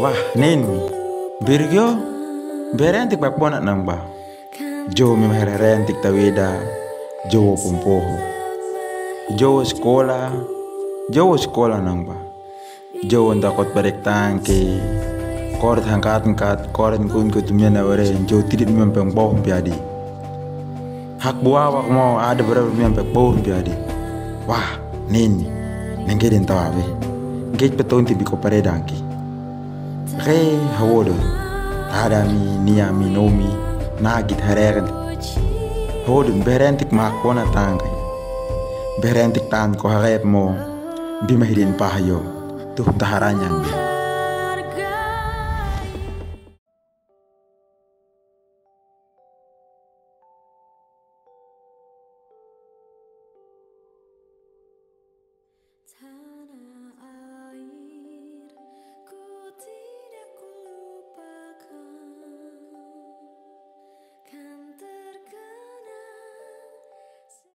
Wah, nin. Birgyo. Berentik pak ponak nang ba. Jo mi rentik tawida. Jo pumpoho. Jo sekolah. Jo sekolah nang. Jo ndakot barek tangke. Kort hangkat angkat koren kun ko tumya na ore jo tidit mi peng boh piadi. Hak buah wak mo ada berapa mi peng boh piadi. Wah, nin. Nengkedin tawabe. Gate peton tibi ko pare dangki. Re hawodo. Ada mi nia mi nomi. Nagit hereren. Hawodo berentik mak pona tangkai. Berentik tan ko harep mo. Bima hidin pahayo. Tuh taharanya.